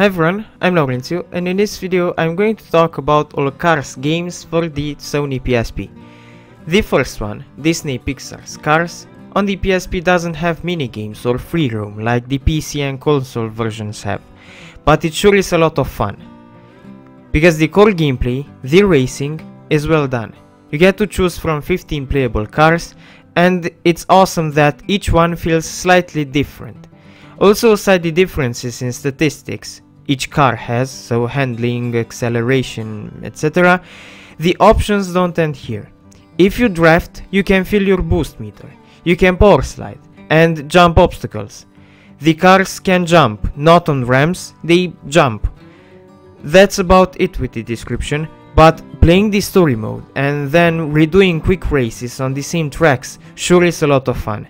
Hi everyone, I'm Laurentiu and in this video I'm going to talk about all Cars games for the Sony PSP. The first one, Disney Pixar's Cars, on the PSP doesn't have minigames or free roam like the PC and console versions have, but it sure is a lot of fun. Because the core gameplay, the racing, is well done. You get to choose from 15 playable cars and it's awesome that each one feels slightly different. Also aside the differences in statistics each car has, so handling, acceleration, etc., the options don't end here. If you draft, you can fill your boost meter, you can power slide, and jump obstacles. The cars can jump, not on ramps, they jump. That's about it with the description, but playing the story mode and then redoing quick races on the same tracks sure is a lot of fun.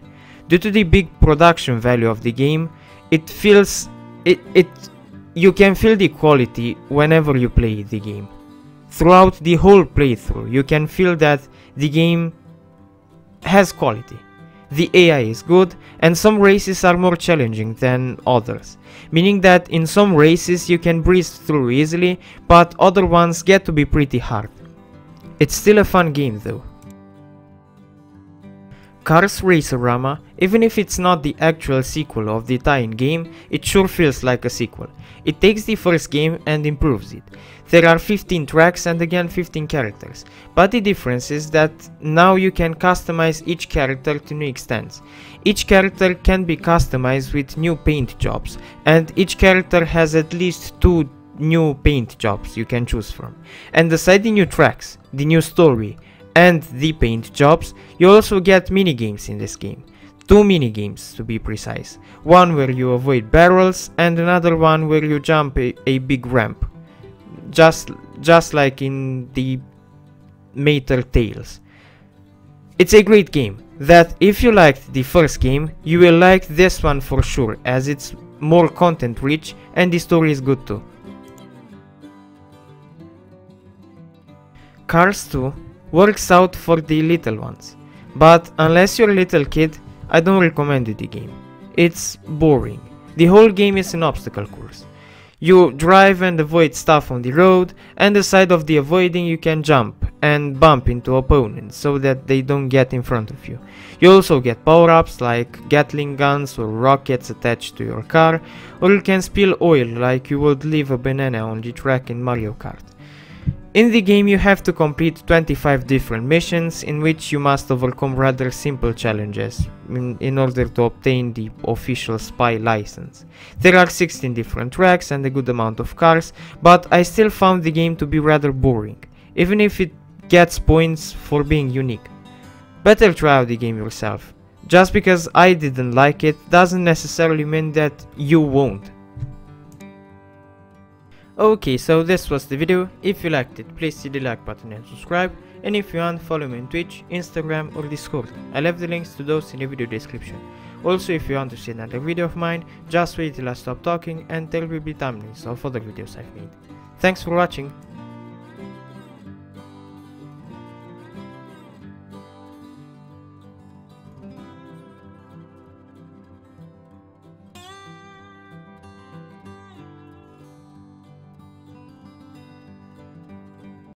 Due to the big production value of the game, it feels it it you can feel the quality whenever you play the game. Throughout the whole playthrough, you can feel that the game has quality. The AI is good, and some races are more challenging than others, meaning that in some races you can breeze through easily, but other ones get to be pretty hard. It's still a fun game though. Cars Race-o-Rama, even if it's not the actual sequel of the tie-in game, it sure feels like a sequel. It takes the first game and improves it. There are 15 tracks and again 15 characters, but the difference is that now you can customize each character to new extents. Each character can be customized with new paint jobs, and each character has at least two new paint jobs you can choose from. And aside the new tracks, the new story, and the paint jobs, you also get minigames in this game. Two minigames to be precise. One where you avoid barrels and another one where you jump a, a big ramp. Just, just like in the Mater Tales. It's a great game that if you liked the first game, you will like this one for sure as it's more content rich and the story is good too. Cars 2 works out for the little ones, but unless you're a little kid, I don't recommend the game. It's boring. The whole game is an obstacle course. You drive and avoid stuff on the road, and aside of the avoiding you can jump and bump into opponents so that they don't get in front of you. You also get power-ups like Gatling guns or rockets attached to your car, or you can spill oil like you would leave a banana on the track in Mario Kart. In the game you have to complete 25 different missions in which you must overcome rather simple challenges in, in, order to obtain the official spy license. There are 16 different tracks and a good amount of cars, but I still found the game to be rather boring, even if it gets points for being unique. Better try out the game yourself. Just because I didn't like it doesn't necessarily mean that you won't. Okay, so this was the video. If you liked it, please hit the like button and subscribe. And if you want, follow me on Twitch, Instagram or Discord. I left the links to those in the video description. Also, if you want to see another video of mine, just wait till I stop talking and there will be thumbnails of other videos I've made. Thanks for watching.